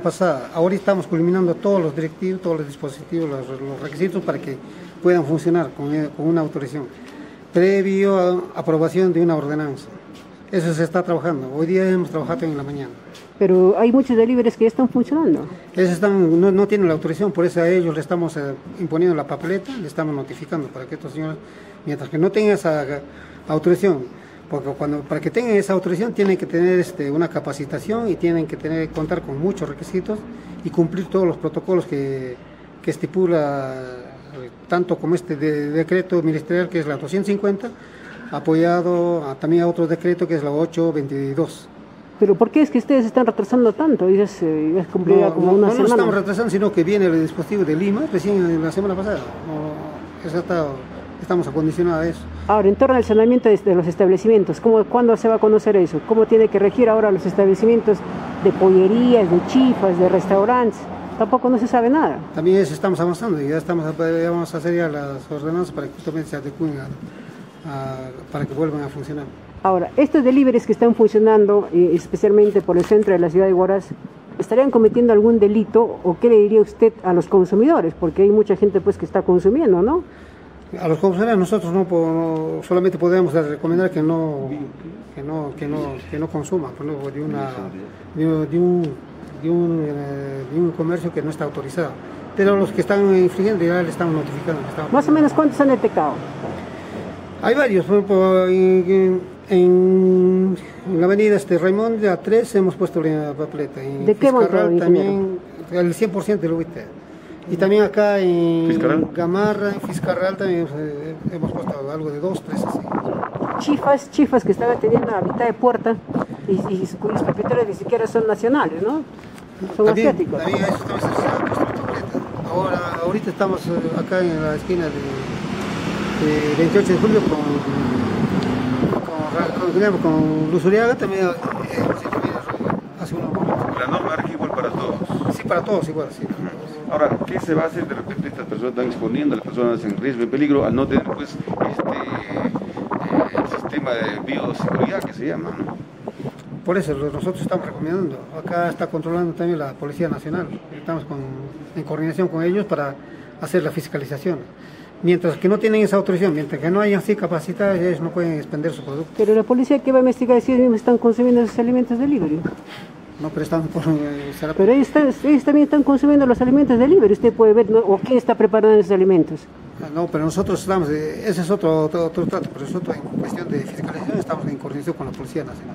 pasada. Ahora estamos culminando todos los directivos, todos los dispositivos, los, los requisitos para que puedan funcionar con, eh, con una autorización, previo a aprobación de una ordenanza. Eso se está trabajando. Hoy día hemos trabajado en la mañana. Pero hay muchos deliveries que ya están funcionando. Ellos están, no, no tienen la autorización, por eso a ellos le estamos eh, imponiendo la papeleta, le estamos notificando para que estos señores, mientras que no tengan esa eh, autorización, porque cuando, para que tengan esa autorización tienen que tener este, una capacitación y tienen que tener, contar con muchos requisitos y cumplir todos los protocolos que, que estipula tanto como este de, decreto ministerial que es la 250, apoyado a, también a otro decreto que es la 822. Pero ¿por qué es que ustedes están retrasando tanto? Dices, eh, es cumplida No, como no, una no semana. estamos retrasando, sino que viene el dispositivo de Lima recién la semana pasada. No, eso está- estamos acondicionados a eso. Ahora, en torno al saneamiento de, los establecimientos, ¿cómo, ¿cuándo se va a conocer eso? ¿Cómo tiene que regir ahora los establecimientos de pollerías, de chifas, de restaurantes? Tampoco no se sabe nada. También eso estamos avanzando y ya, estamos, ya vamos a hacer ya las ordenanzas para que justamente se adecúen a- a- para que vuelvan a funcionar. Ahora, estos deliveries que están funcionando, eh, especialmente por el centro de la ciudad de Huaraz, ¿estarían cometiendo algún delito o qué le diría usted a los consumidores? Porque hay mucha gente pues que está consumiendo, ¿no? A los consumidores nosotros no, solamente podemos recomendar que no que no que no que no consuman por ejemplo, de una de, un- de un de un, eh, de un comercio que no está autorizado. Pero los que están infringiendo ya le estamos notificando. le Más o menos, ¿cuántos han detectado? Hay varios, por ejemplo, en, en- en la avenida este, Raimond a 3 hemos puesto la papeleta. En ¿De qué monto, Fiscarral también, el 100% del UIT. Y también acá en ¿Fiscarral? Gamarra, en Fiscarral también eh, hemos puesto algo de 2, 3 así. Chifas, chifas que están atendiendo a mitad de puerta y, y cuyos propietarios ni siquiera son nacionales, ¿no? Son También, asiáticos. también eso también se. Ahora, ahorita estamos eh, acá en la esquina de, de 28 de julio con, con, con, con, con Luz Uriaga, también eh, hace unos momentos. La norma rige igual para todos. Sí, para todos igual, sí. Ahora, ¿qué se va a hacer de repente? Estas personas están exponiendo a las personas en riesgo y peligro al no tener pues este eh, el sistema de bioseguridad que se llama, ¿no? Por eso nosotros estamos recomendando. Acá está controlando también la Policía Nacional. Estamos con- en coordinación con ellos para hacer la fiscalización. Mientras que no tienen esa autorización, mientras que no hayan así capacitados, ellos no pueden expender su producto. Pero la policía que va a investigar si ellos mismos están consumiendo esos alimentos delivery. No prestan por... Pero ellos, están- ellos también están consumiendo los alimentos delivery. Usted puede ver, ¿no? o quién está preparando esos alimentos. No, pero nosotros estamos, eh, ese es otro, otro, otro trato, pero nosotros en cuestión de fiscalización estamos en coordinación con la Policía Nacional.